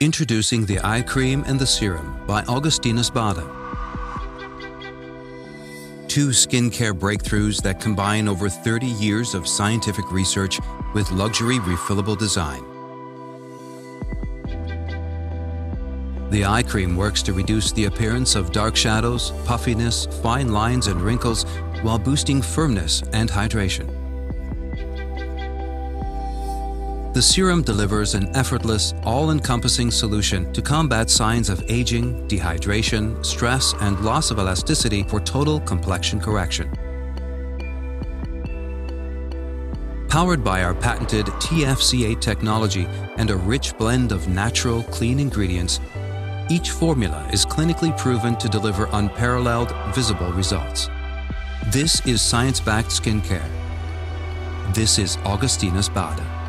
Introducing the eye cream and the serum by Augustinus Bader. Two skincare breakthroughs that combine over 30 years of scientific research with luxury refillable design. The eye cream works to reduce the appearance of dark shadows, puffiness, fine lines and wrinkles while boosting firmness and hydration. The serum delivers an effortless, all-encompassing solution to combat signs of aging, dehydration, stress, and loss of elasticity for total complexion correction. Powered by our patented TFC8 technology and a rich blend of natural, clean ingredients, each formula is clinically proven to deliver unparalleled, visible results. This is science-backed skincare. This is Augustinus Bader.